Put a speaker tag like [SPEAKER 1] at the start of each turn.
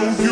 [SPEAKER 1] so you